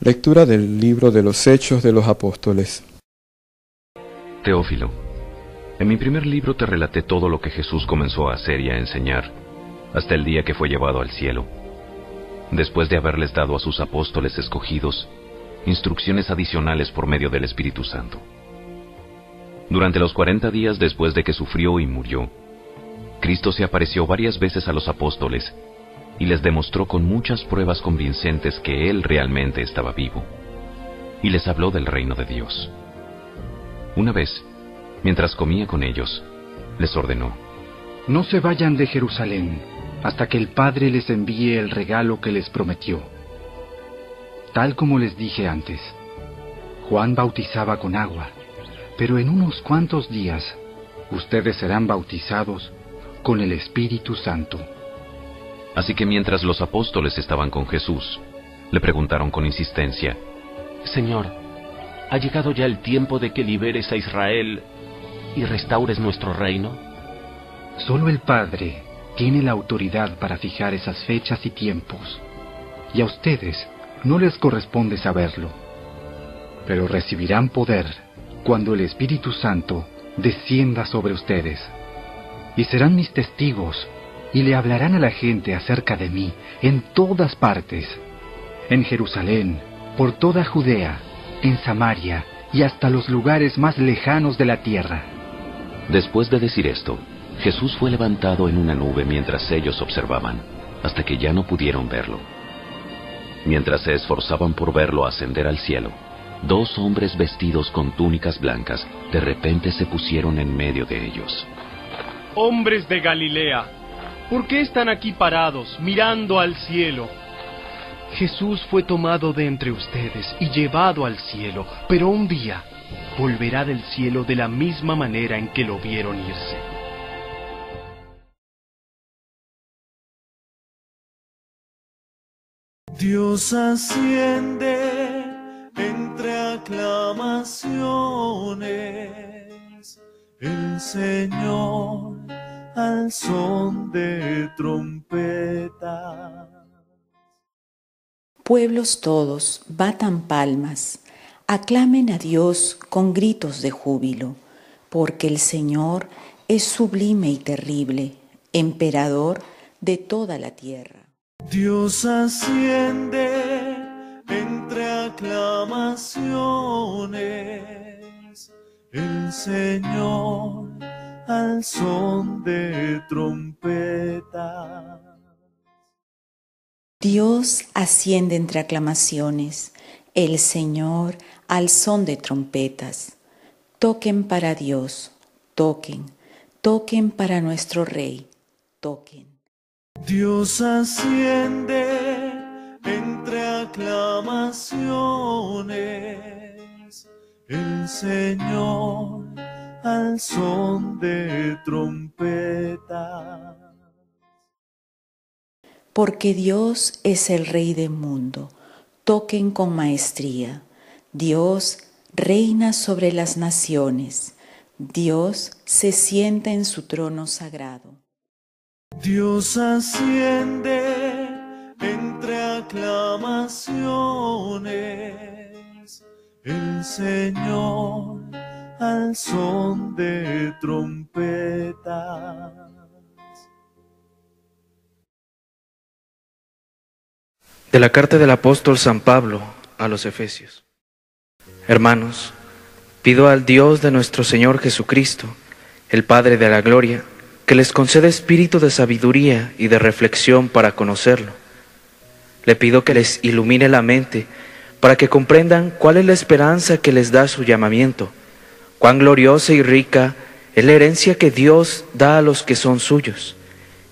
Lectura del libro de los Hechos de los Apóstoles. Teófilo, en mi primer libro te relaté todo lo que Jesús comenzó a hacer y a enseñar, hasta el día que fue llevado al cielo, después de haberles dado a sus apóstoles escogidos instrucciones adicionales por medio del Espíritu Santo. Durante los cuarenta días después de que sufrió y murió, Cristo se apareció varias veces a los apóstoles y les demostró con muchas pruebas convincentes que Él realmente estaba vivo, y les habló del reino de Dios. Una vez, mientras comía con ellos, les ordenó, No se vayan de Jerusalén hasta que el Padre les envíe el regalo que les prometió. Tal como les dije antes, Juan bautizaba con agua, pero en unos cuantos días ustedes serán bautizados con el Espíritu Santo. Así que mientras los apóstoles estaban con Jesús, le preguntaron con insistencia, Señor, ¿ha llegado ya el tiempo de que liberes a Israel y restaures nuestro reino? Solo el Padre tiene la autoridad para fijar esas fechas y tiempos, y a ustedes no les corresponde saberlo. Pero recibirán poder cuando el Espíritu Santo descienda sobre ustedes, y serán mis testigos y le hablarán a la gente acerca de mí en todas partes, en Jerusalén, por toda Judea, en Samaria y hasta los lugares más lejanos de la tierra. Después de decir esto, Jesús fue levantado en una nube mientras ellos observaban, hasta que ya no pudieron verlo. Mientras se esforzaban por verlo ascender al cielo, dos hombres vestidos con túnicas blancas de repente se pusieron en medio de ellos. Hombres de Galilea, ¿Por qué están aquí parados, mirando al cielo? Jesús fue tomado de entre ustedes y llevado al cielo, pero un día volverá del cielo de la misma manera en que lo vieron irse. Dios asciende entre aclamaciones, el Señor al son de trompeta. Pueblos todos, batan palmas, aclamen a Dios con gritos de júbilo, porque el Señor es sublime y terrible, emperador de toda la tierra. Dios asciende entre aclamaciones, el Señor al son de. Dios asciende entre aclamaciones, el Señor al son de trompetas. Toquen para Dios, toquen, toquen para nuestro Rey, toquen. Dios asciende entre aclamaciones, el Señor al son de trompeta. Porque Dios es el Rey del mundo, toquen con maestría. Dios reina sobre las naciones, Dios se sienta en su trono sagrado. Dios asciende entre aclamaciones, el Señor al son de trompetas. De la carta del apóstol San Pablo a los Efesios. Hermanos, pido al Dios de nuestro Señor Jesucristo, el Padre de la Gloria, que les conceda espíritu de sabiduría y de reflexión para conocerlo. Le pido que les ilumine la mente para que comprendan cuál es la esperanza que les da su llamamiento Cuán gloriosa y rica es la herencia que Dios da a los que son suyos,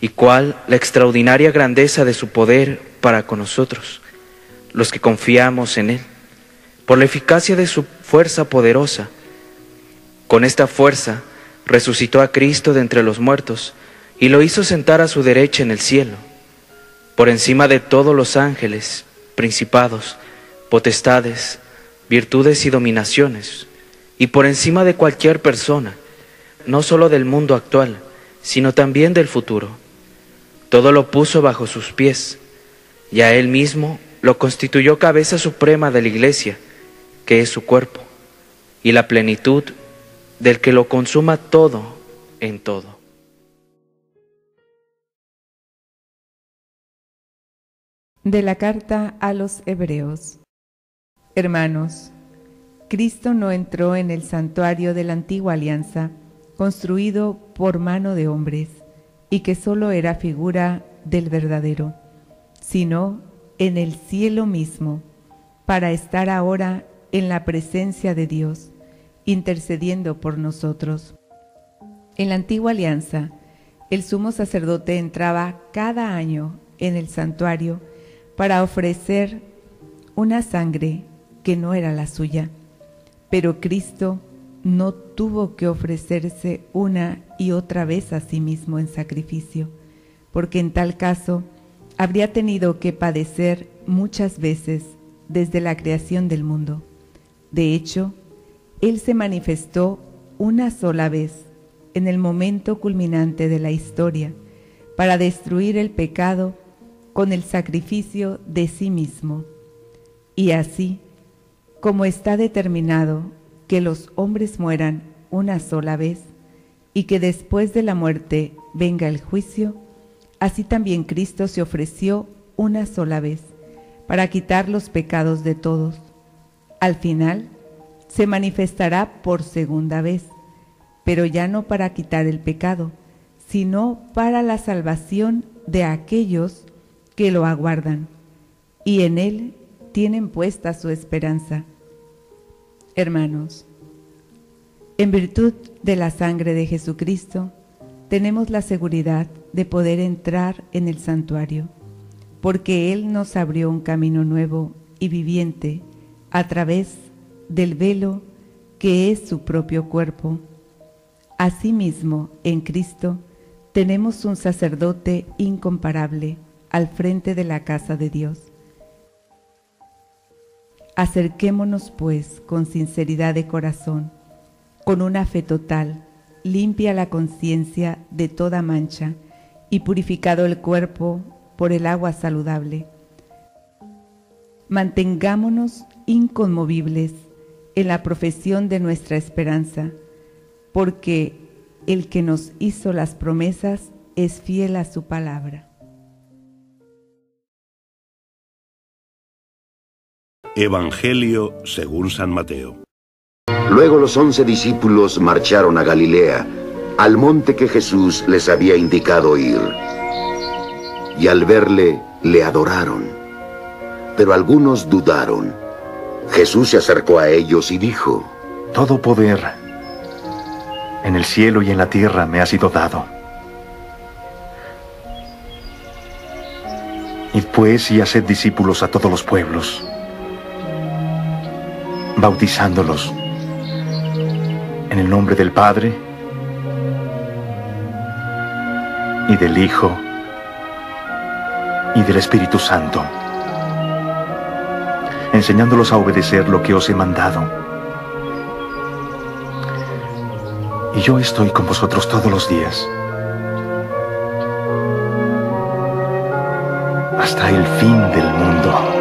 y cuál la extraordinaria grandeza de su poder para con nosotros, los que confiamos en Él, por la eficacia de su fuerza poderosa. Con esta fuerza resucitó a Cristo de entre los muertos y lo hizo sentar a su derecha en el cielo, por encima de todos los ángeles, principados, potestades, virtudes y dominaciones y por encima de cualquier persona, no solo del mundo actual, sino también del futuro. Todo lo puso bajo sus pies y a él mismo lo constituyó cabeza suprema de la iglesia, que es su cuerpo, y la plenitud del que lo consuma todo en todo. De la carta a los Hebreos Hermanos, Cristo no entró en el santuario de la antigua alianza, construido por mano de hombres, y que sólo era figura del verdadero, sino en el cielo mismo, para estar ahora en la presencia de Dios, intercediendo por nosotros. En la antigua alianza, el sumo sacerdote entraba cada año en el santuario para ofrecer una sangre que no era la suya. Pero Cristo no tuvo que ofrecerse una y otra vez a sí mismo en sacrificio, porque en tal caso habría tenido que padecer muchas veces desde la creación del mundo. De hecho, Él se manifestó una sola vez en el momento culminante de la historia para destruir el pecado con el sacrificio de sí mismo. Y así, como está determinado que los hombres mueran una sola vez y que después de la muerte venga el juicio, así también Cristo se ofreció una sola vez para quitar los pecados de todos. Al final, se manifestará por segunda vez, pero ya no para quitar el pecado, sino para la salvación de aquellos que lo aguardan y en él tienen puesta su esperanza. Hermanos, en virtud de la sangre de Jesucristo, tenemos la seguridad de poder entrar en el santuario, porque Él nos abrió un camino nuevo y viviente a través del velo que es su propio cuerpo. Asimismo, en Cristo tenemos un sacerdote incomparable al frente de la casa de Dios. Acerquémonos pues con sinceridad de corazón, con una fe total, limpia la conciencia de toda mancha y purificado el cuerpo por el agua saludable. Mantengámonos inconmovibles en la profesión de nuestra esperanza, porque el que nos hizo las promesas es fiel a su palabra. Evangelio según San Mateo. Luego los once discípulos marcharon a Galilea, al monte que Jesús les había indicado ir. Y al verle, le adoraron. Pero algunos dudaron. Jesús se acercó a ellos y dijo, Todo poder en el cielo y en la tierra me ha sido dado. Id pues y haced discípulos a todos los pueblos bautizándolos en el nombre del Padre y del Hijo y del Espíritu Santo, enseñándolos a obedecer lo que os he mandado. Y yo estoy con vosotros todos los días, hasta el fin del mundo.